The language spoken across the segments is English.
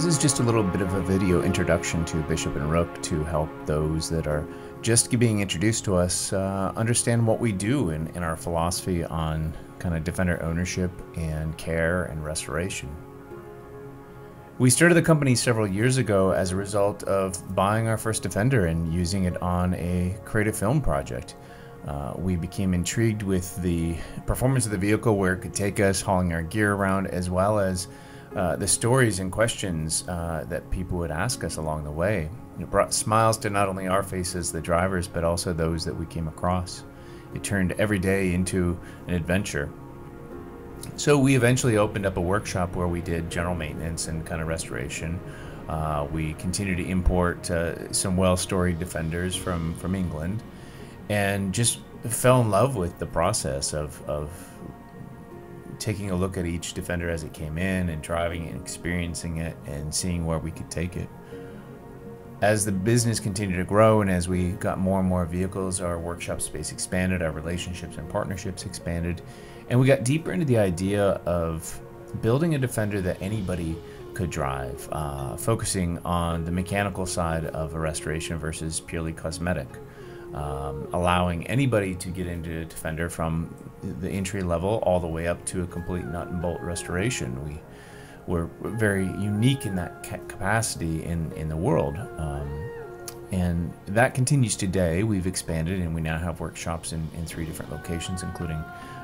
This is just a little bit of a video introduction to Bishop and Rook to help those that are just being introduced to us uh, understand what we do and, our philosophy on kind of Defender ownership and care and restoration. We started the company several years ago as a result of buying our first Defender and using it on a creative film project. Uh, we became intrigued with the performance of the vehicle, where it could take us, hauling our gear around, as well as uh, the stories and questions uh, that people would ask us along the way. It brought smiles to not only our faces, the drivers, but also those that we came across. It turned every day into an adventure. So we eventually opened up a workshop where we did general maintenance and kind of restoration. Uh, we continued to import uh, some well-storied defenders from from England and just fell in love with the process of, of taking a look at each defender as it came in and driving and experiencing it and seeing where we could take it. As the business continued to grow and as we got more and more vehicles, our workshop space expanded, our relationships and partnerships expanded, and we got deeper into the idea of building a defender that anybody could drive, uh, focusing on the mechanical side of a restoration versus purely cosmetic um, allowing anybody to get into Defender from the entry level all the way up to a complete nut and bolt restoration. We we're very unique in that capacity in in the world. Um, and that continues today. We've expanded and we now have workshops in, in three different locations, including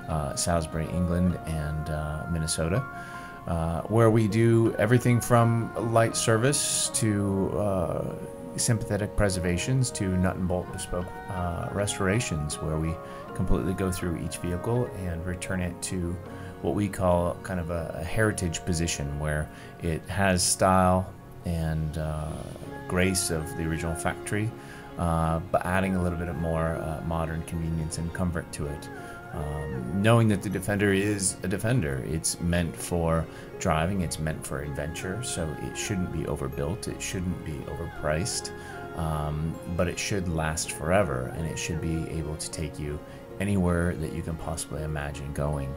uh, Salisbury, England, and uh, Minnesota, uh, where we do everything from light service to uh, sympathetic preservations to nut and bolt bespoke uh, restorations, where we completely go through each vehicle and return it to what we call kind of a, a heritage position, where it has style and uh, grace of the original factory, uh, but adding a little bit of more uh, modern convenience and comfort to it. Um, knowing that the Defender is a Defender, it's meant for driving, it's meant for adventure, so it shouldn't be overbuilt, it shouldn't be overpriced, um, but it should last forever and it should be able to take you anywhere that you can possibly imagine going.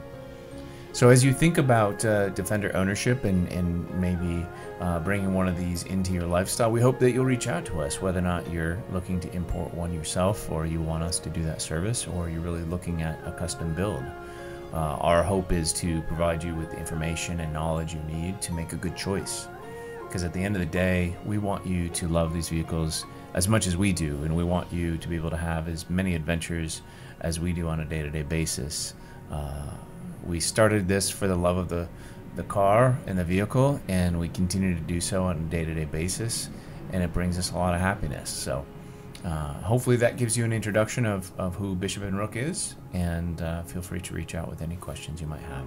So as you think about uh, Defender ownership and, and maybe uh, bringing one of these into your lifestyle, we hope that you'll reach out to us, whether or not you're looking to import one yourself or you want us to do that service or you're really looking at a custom build. Uh, our hope is to provide you with the information and knowledge you need to make a good choice. Because at the end of the day, we want you to love these vehicles as much as we do, and we want you to be able to have as many adventures as we do on a day to day basis. We started this for the love of the, the car and the vehicle, and we continue to do so on a day to day basis, and it brings us a lot of happiness. So, uh, hopefully, that gives you an introduction of, of who Bishop and Rook is, and uh, feel free to reach out with any questions you might have.